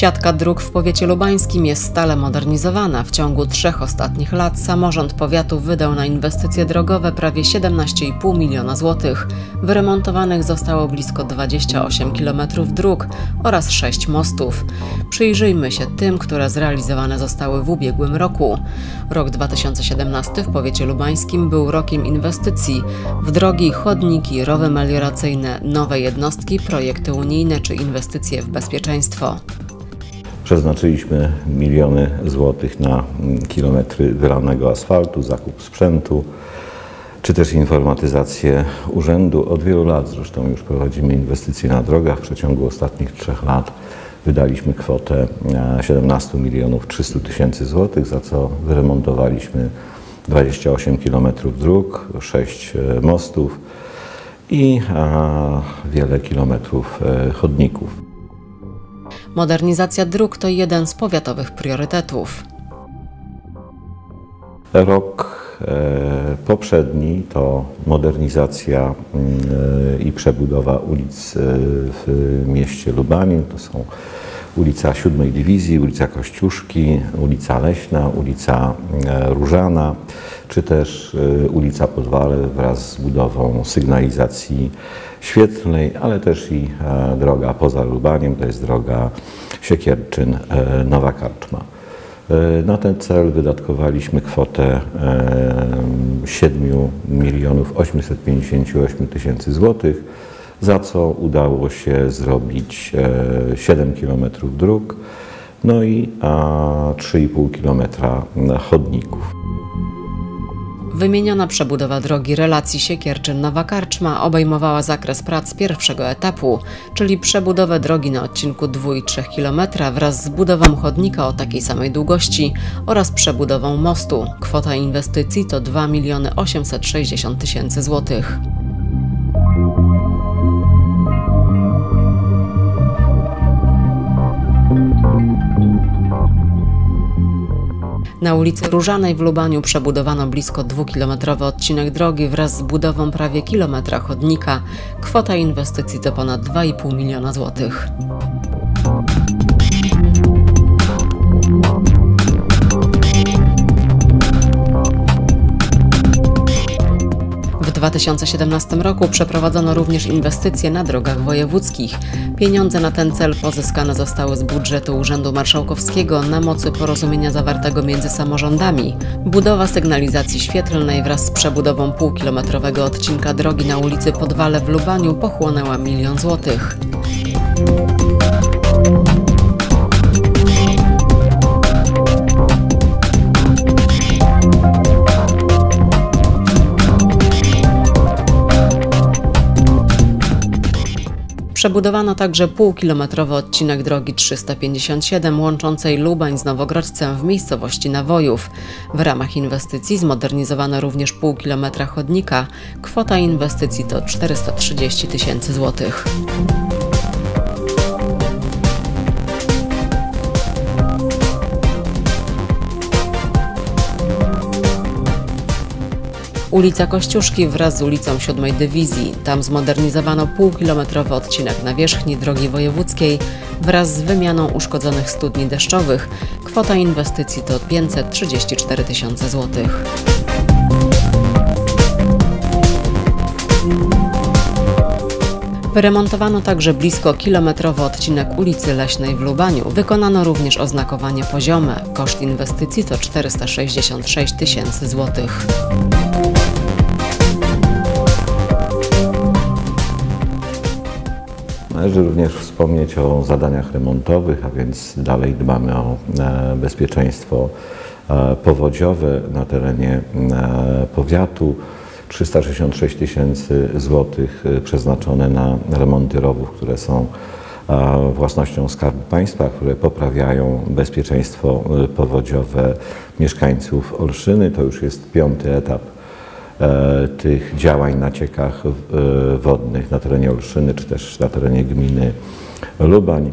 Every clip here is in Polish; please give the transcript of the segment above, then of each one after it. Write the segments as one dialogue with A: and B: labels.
A: Siatka dróg w powiecie lubańskim jest stale modernizowana. W ciągu trzech ostatnich lat samorząd powiatu wydał na inwestycje drogowe prawie 17,5 miliona złotych. Wyremontowanych zostało blisko 28 km dróg oraz 6 mostów. Przyjrzyjmy się tym, które zrealizowane zostały w ubiegłym roku. Rok 2017 w powiecie lubańskim był rokiem inwestycji w drogi, chodniki, rowy melioracyjne, nowe jednostki, projekty unijne czy inwestycje w bezpieczeństwo.
B: Przeznaczyliśmy miliony złotych na kilometry wylanego asfaltu, zakup sprzętu, czy też informatyzację urzędu. Od wielu lat zresztą już prowadzimy inwestycje na drogach. W przeciągu ostatnich trzech lat wydaliśmy kwotę 17 milionów 300 tysięcy złotych, za co wyremontowaliśmy 28 kilometrów dróg, 6 mostów i wiele kilometrów e, chodników.
A: Modernizacja dróg to jeden z powiatowych priorytetów.
B: Rok e, poprzedni to modernizacja e, i przebudowa ulic e, w mieście Lubanin. To są ulica 7 Dywizji, ulica Kościuszki, ulica Leśna, ulica Różana, czy też ulica Podwale wraz z budową sygnalizacji świetlnej, ale też i droga poza Lubaniem, to jest droga Siekierczyn-Nowa Karczma. E, na ten cel wydatkowaliśmy kwotę 7 milionów 858 tysięcy złotych, za co udało się zrobić 7 kilometrów dróg, no i 3,5 kilometra chodników.
A: Wymieniona przebudowa drogi relacji Siekierczyn-Nowa Karczma obejmowała zakres prac pierwszego etapu, czyli przebudowę drogi na odcinku 2,3 km wraz z budową chodnika o takiej samej długości oraz przebudową mostu. Kwota inwestycji to 2 860 tysięcy złotych. Na ulicy Różanej w Lubaniu przebudowano blisko dwukilometrowy odcinek drogi wraz z budową prawie kilometra chodnika. Kwota inwestycji to ponad 2,5 miliona złotych. 2017 roku przeprowadzono również inwestycje na drogach wojewódzkich. Pieniądze na ten cel pozyskane zostały z budżetu Urzędu Marszałkowskiego na mocy porozumienia zawartego między samorządami. Budowa sygnalizacji świetlnej wraz z przebudową półkilometrowego odcinka drogi na ulicy Podwale w Lubaniu pochłonęła milion złotych. Przebudowano także półkilometrowy odcinek drogi 357 łączącej Lubań z Nowogrodzcem w miejscowości Nawojów. W ramach inwestycji zmodernizowano również pół kilometra chodnika. Kwota inwestycji to 430 tysięcy złotych. Ulica Kościuszki wraz z ulicą 7 Dywizji. Tam zmodernizowano półkilometrowy odcinek nawierzchni drogi wojewódzkiej wraz z wymianą uszkodzonych studni deszczowych. Kwota inwestycji to 534 tysiące złotych. Wyremontowano także blisko kilometrowy odcinek ulicy Leśnej w Lubaniu. Wykonano również oznakowanie poziome. Koszt inwestycji to 466 tysięcy złotych.
B: Należy również wspomnieć o zadaniach remontowych, a więc dalej dbamy o e, bezpieczeństwo e, powodziowe na terenie e, powiatu. 366 tysięcy złotych przeznaczone na remonty rowów, które są własnością Skarbu Państwa, które poprawiają bezpieczeństwo powodziowe mieszkańców Olszyny. To już jest piąty etap tych działań na ciekach e, wodnych na terenie Olszyny, czy też na terenie gminy Lubań.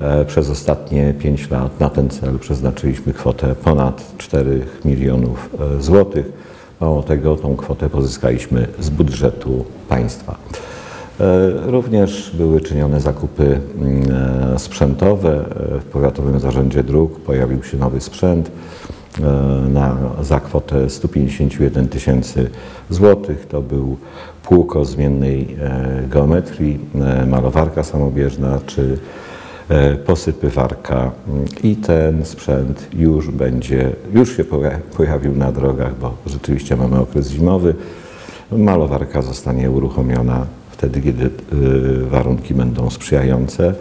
B: E, przez ostatnie 5 lat na ten cel przeznaczyliśmy kwotę ponad 4 milionów złotych. Mało tego, tą kwotę pozyskaliśmy z budżetu państwa. Również były czynione zakupy mm, sprzętowe. W Powiatowym Zarządzie Dróg pojawił się nowy sprzęt na, za kwotę 151 tysięcy złotych. To był płuko zmiennej geometrii, malowarka samobieżna czy posypywarka i ten sprzęt już będzie, już się pojawił na drogach, bo rzeczywiście mamy okres zimowy. Malowarka zostanie uruchomiona wtedy, kiedy warunki będą sprzyjające.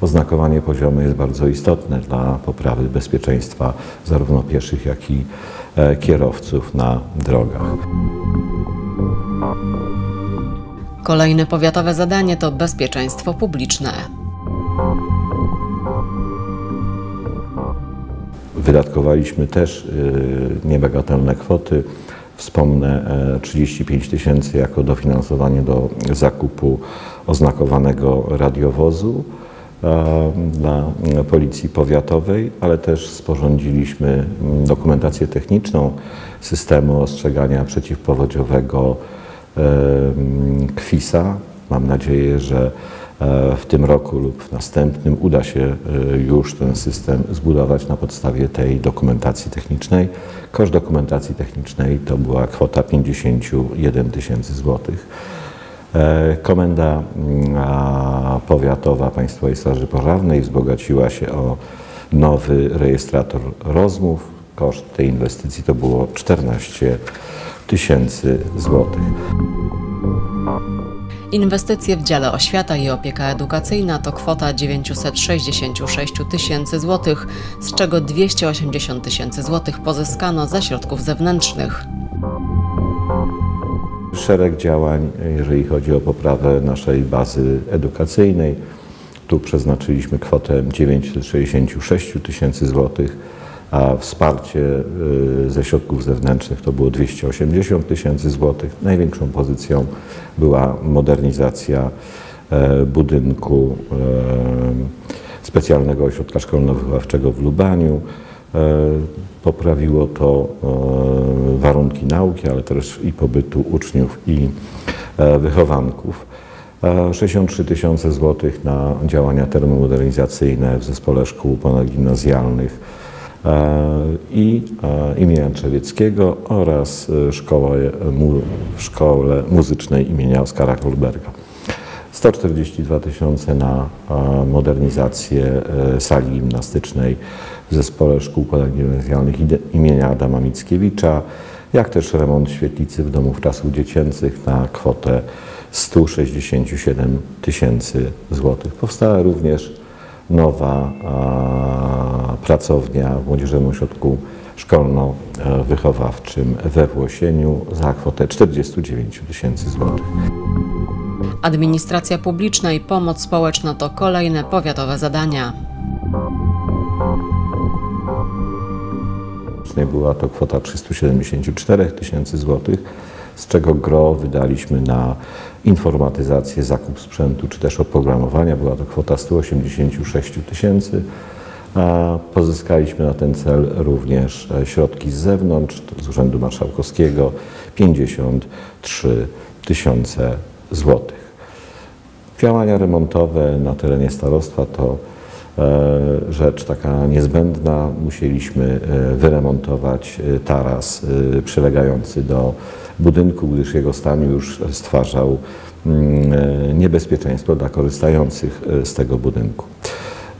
B: Oznakowanie poziomu jest bardzo istotne dla poprawy bezpieczeństwa zarówno pieszych, jak i e, kierowców na drogach.
A: Kolejne powiatowe zadanie to bezpieczeństwo publiczne.
B: Wydatkowaliśmy też y, niebagatelne kwoty. Wspomnę 35 e, tysięcy jako dofinansowanie do zakupu oznakowanego radiowozu e, dla Policji Powiatowej, ale też sporządziliśmy dokumentację techniczną systemu ostrzegania przeciwpowodziowego e, KWIS-a. Mam nadzieję, że E, w tym roku lub w następnym uda się e, już ten system zbudować na podstawie tej dokumentacji technicznej. Koszt dokumentacji technicznej to była kwota 51 tysięcy złotych. E, komenda mm, Powiatowa Państwowej Straży Pożarnej wzbogaciła się o nowy rejestrator rozmów. Koszt tej inwestycji to było 14 tysięcy złotych.
A: Inwestycje w dziale oświata i opieka edukacyjna to kwota 966 tysięcy złotych, z czego 280 tysięcy złotych pozyskano ze środków zewnętrznych.
B: Szereg działań, jeżeli chodzi o poprawę naszej bazy edukacyjnej. Tu przeznaczyliśmy kwotę 966 tysięcy złotych a wsparcie y, ze środków zewnętrznych to było 280 tysięcy złotych. Największą pozycją była modernizacja e, budynku e, specjalnego ośrodka szkolno-wychowawczego w Lubaniu. E, poprawiło to warunki nauki, ale też i pobytu uczniów i wychowanków. 63 tysiące złotych na działania termomodernizacyjne w zespole szkół ponadgimnazjalnych E, i e, imienia Trzewieckiego oraz e, szkołę, w szkole muzycznej imienia Oskara Kolberga. 142 tysiące na modernizację sali gimnastycznej w Zespole Szkół Ponadgimnazjalnych imienia Adama Mickiewicza, jak też remont świetlicy w Domu Czasów Dziecięcych na kwotę 167 tysięcy złotych. Powstała również nowa pracownia w Młodzieżowym Ośrodku Szkolno-Wychowawczym we Włosieniu za kwotę 49 tysięcy złotych.
A: Administracja publiczna i pomoc społeczna to kolejne powiatowe zadania.
B: Była to kwota 374 tysięcy złotych z czego gro wydaliśmy na informatyzację, zakup sprzętu czy też oprogramowania. Była to kwota 186 tysięcy. Pozyskaliśmy na ten cel również e, środki z zewnątrz, z Urzędu Marszałkowskiego 53 tysiące złotych. Działania remontowe na terenie starostwa to e, rzecz taka niezbędna. Musieliśmy e, wyremontować taras przylegający do budynku, gdyż jego stan już stwarzał mm, e, niebezpieczeństwo dla korzystających e, z tego budynku.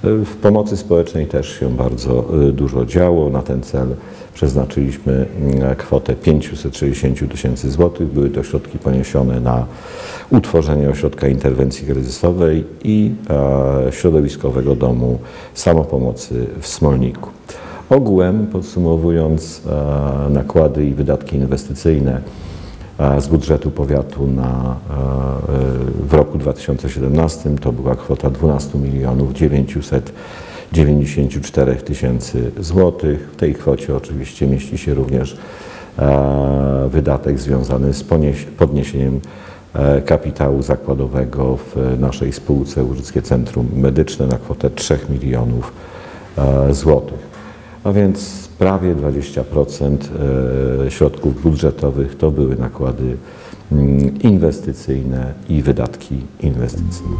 B: E, w pomocy społecznej też się bardzo dużo działo. Na ten cel przeznaczyliśmy mm, kwotę 560 tysięcy złotych. Były to środki poniesione na utworzenie ośrodka interwencji kryzysowej i środowiskowego domu samopomocy w Smolniku. Ogółem, podsumowując nakłady i wydatki inwestycyjne, z budżetu powiatu na, w roku 2017 to była kwota 12 milionów 994 tysięcy złotych. W tej kwocie oczywiście mieści się również wydatek związany z podniesieniem e, kapitału zakładowego w naszej spółce Łużyckie Centrum Medyczne na kwotę 3 milionów e, złotych. A więc prawie 20% e, środków budżetowych to były nakłady mm, inwestycyjne i wydatki inwestycyjne.